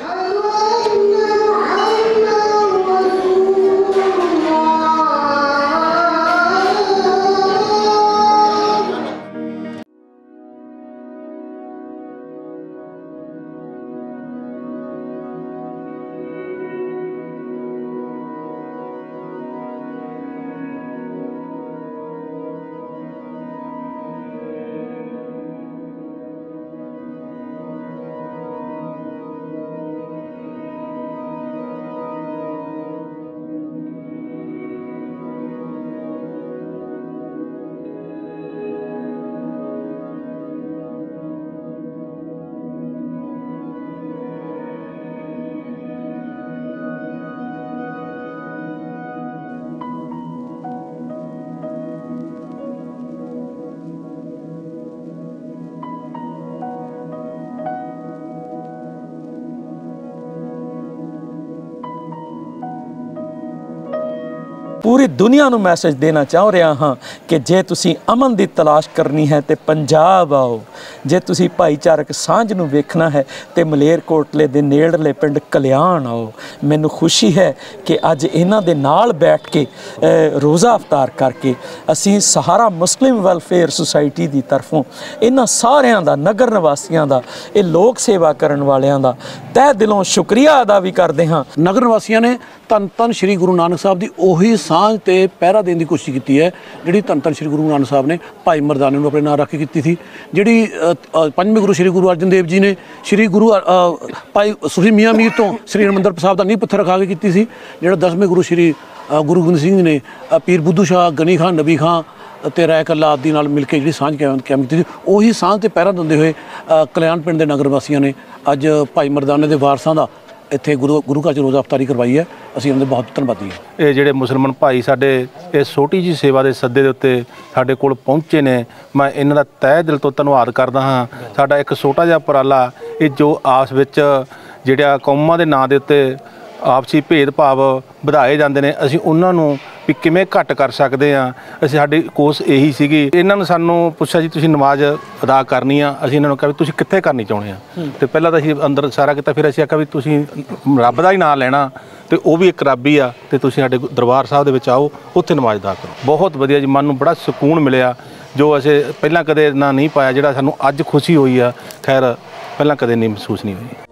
Hallelujah. ਪੂਰੀ ਦੁਨੀਆ ਨੂੰ message ਦੇਣਾ ਚਾਹ ਰਿਹਾ ਹਾਂ ਕਿ ਜੇ ਤੁਸੀਂ ਅਮਨ ਦੀ ਤਲਾਸ਼ ਕਰਨੀ ਹੈ ਤੇ ਪੰਜਾਬ ਆਓ। ਜੇ ਤੁਸੀਂ ਭਾਈਚਾਰਕ ਸਾਂਝ ਨੂੰ ਵੇਖਣਾ ਹੈ ਤੇ ਮਲੇਰਕੋਟਲੇ ਦੇ ਨੇੜਲੇ ਪਿੰਡ ਕਲਿਆਣ ਆਓ। ਮੈਨੂੰ ਖੁਸ਼ੀ ਹੈ ਕਿ ਅੱਜ ਇਹਨਾਂ ਦੇ ਨਾਲ ਬੈਠ ਕੇ ਰੋਜ਼ਾ ਅਫਤਾਰ ਕਰਕੇ ਅਸੀਂ ਸਹਾਰਾ ਮੁਸਲਿਮ ਵੈਲਫੇਅਰ ਸੁਸਾਇਟੀ ਦੀ ਤਰਫੋਂ ਇਹਨਾਂ ਸਾਰਿਆਂ ਦਾ, ਨਗਰ ਨਿਵਾਸੀਆਂ ਦਾ, ਇਹ ਲੋਕ ਸੇਵਾ ਕਰਨ ਵਾਲਿਆਂ ਦਾ ਤਹਿ ਦਿਲੋਂ ਸ਼ੁਕਰੀਆ ਅਦਾ ਵੀ ਕਰਦੇ ਹਾਂ। ਨਗਰ ਨਿਵਾਸੀਆਂ ਨੇ ਧੰਨ ਧੰਨ ਸ੍ਰੀ ਗੁਰੂ ਨਾਨਕ ਸਾਹਿਬ ਦੀ ਉਹੀ ਸਾਂਝ ਤੇ ਪਹਿਰਾ ਦੇਣ ਦੀ ਕੋਸ਼ਿਸ਼ ਕੀਤੀ ਹੈ, ਜਿਹੜੀ ਧੰਨ ਧੰਨ ਸ੍ਰੀ ਗੁਰੂ ਨਾਨਕ ਸਾਹਿਬ ਨੇ ਭਾਈ ਮਰਦਾਨੇ ਨੂੰ ਆਪਣੇ ਨਾਲ ਰੱਖ ਕੇ ਕੀਤੀ ਸੀ, ਜਿਹੜੀ ਪੰਜਵੇਂ ਗੁਰੂ ਸ੍ਰੀ ਗੁਰੂ ਅਰਜਨ ਦੇਵ ਜੀ ਨੇ ਸ੍ਰੀ ਗੁਰੂ ਭਾਈ ਸੁਖੀ ਮੀਆਂ ਮੀਰ ਤੋਂ ਸ੍ਰੀ ਹਰਿਮੰਦਰ ਸਾਹਿਬ ਦਾ ਨੀਂਹ ਪੱਥਰ ਰਖਾ ਕੇ ਕੀਤੀ ਸੀ, ਜਿਹੜਾ ਦਸਵੇਂ ਗੁਰੂ ਸ੍ਰੀ ਗੁਰੂ ਗੋਬਿੰਦ ਸਿੰਘ ਜੀ ਨੇ ਪੀਰ ਬੁੱਧੂ ਸ਼ਾਹ, ਗਨੀ ਖਾਨ ਨਬੀ ਖਾਨ ਤੇ ਰਾਇ ਕੱਲਾ ਆਦਿ ਨਾਲ ਮਿਲ ਕੇ ਜਿਹੜੀ ਸਾਂਝ ਕਾਇਮ ਕਾਇਮ ਕੀਤੀ ਸੀ, ਉਹੀ ਸਾਂਝ ਤੇ ਪਹਿਰਾ ਦਿੰਦੇ ਹੋਏ ਕਲਿਆਣ ਪਿੰਡ ਦੇ ਨਗਰ ਵਾਸੀਆਂ ਨੇ ਅੱਜ ਭਾਈ ਮਰਦਾਨੇ ਦੇ ਵਾਰਸਾਂ ਦਾ ਇੱਥੇ ਗੁਰੂ ਗੁਰੂ ਘਰ ਚ ਰੋਜ਼ਾ ਅਫਤਾਰੀ ਕਰਵਾਈ ਹੈ। ਅਸੀਂ ਉਹਨਾਂ ਦੇ ਬਹੁਤ ਧੰਨਵਾਦੀ ਹਾਂ। ਇਹ ਜਿਹੜੇ ਮੁਸਲਮਾਨ ਭਾਈ ਸਾਡੇ ਇਹ ਛੋਟੀ ਜੀ ਸੇਵਾ ਦੇ ਸੱਦੇ ਦੇ ਉੱਤੇ ਸਾਡੇ ਕੋਲ ਪਹੁੰਚੇ ਨੇ, ਮੈਂ ਇਹਨਾਂ ਦਾ ਤਹਿ ਦਿਲ ਤੋਂ ਧੰਨਵਾਦ ਕਰਦਾ ਹਾਂ। ਸਾਡਾ ਇੱਕ ਛੋਟਾ ਜਿਹਾ ਉਪਰਾਲਾ, ਇਹ ਜੋ ਆਸ ਵਿੱਚ ਜਿਹੜਾ ਕੌਮਾਂ ਦੇ ਨਾਂ ਦੇ ਉੱਤੇ ਆਪਸੀ ਭੇਦਭਾਵ ਵਧਾਏ ਜਾਂਦੇ ਨੇ। ਅਸੀਂ ਉਹਨਾਂ ਨੂੰ ਵੀ ਕਿਵੇਂ ਘੱਟ ਕਰ ਸਕਦੇ ਆ ਅਸੀਂ ਸਾਡੀ ਕੋਸ ਇਹੀ ਸੀਗੀ। ਇਹਨਾਂ ਨੂੰ ਸਾਨੂੰ ਪੁੱਛਿਆ ਜੀ ਤੁਸੀਂ ਨਮਾਜ਼ ਅਦਾ ਕਰਨੀ ਆ। ਅਸੀਂ ਇਹਨਾਂ ਨੂੰ ਕਿਹਾ ਵੀ ਤੁਸੀਂ ਕਿੱਥੇ ਕਰਨੀ ਚਾਹੁੰਦੇ ਆ? ਤੇ ਪਹਿਲਾਂ ਤਾਂ ਅਸੀਂ ਅੰਦਰ ਸਾਰਾ ਕੀਤਾ ਫਿਰ ਅਸੀਂ ਆਖਿਆ ਵੀ ਤੁਸੀਂ ਰੱਬ ਦਾ ਹੀ ਨਾਮ ਲੈਣਾ ਤੇ ਉਹ ਵੀ ਇੱਕ ਰੱਬ ਹੀ ਆ। ਤੇ ਤੁਸੀਂ ਸਾਡੇ ਦਰਬਾਰ ਸਾਹਿਬ ਦੇ ਵਿੱਚ ਆਓ ਉੱਥੇ ਨਮਾਜ਼ ਅਦਾ ਕਰੋ। ਬਹੁਤ ਵਧੀਆ ਜੀ ਮਨ ਨੂੰ ਬੜਾ ਸਕੂਨ ਮਿਲਿਆ। ਜੋ ਅਸੀਂ ਪਹਿਲਾਂ ਕਦੇ ਨਾ ਨਹੀਂ ਪਾਇਆ ਜਿਹੜਾ ਸਾਨੂੰ ਅੱਜ ਖੁਸ਼ੀ ਹੋਈ ਆ। ਖੈਰ ਪਹਿਲਾਂ ਕਦੇ ਨਹੀਂ ਮਹਿਸੂਸ ਨਹੀਂ ਹੋਈ।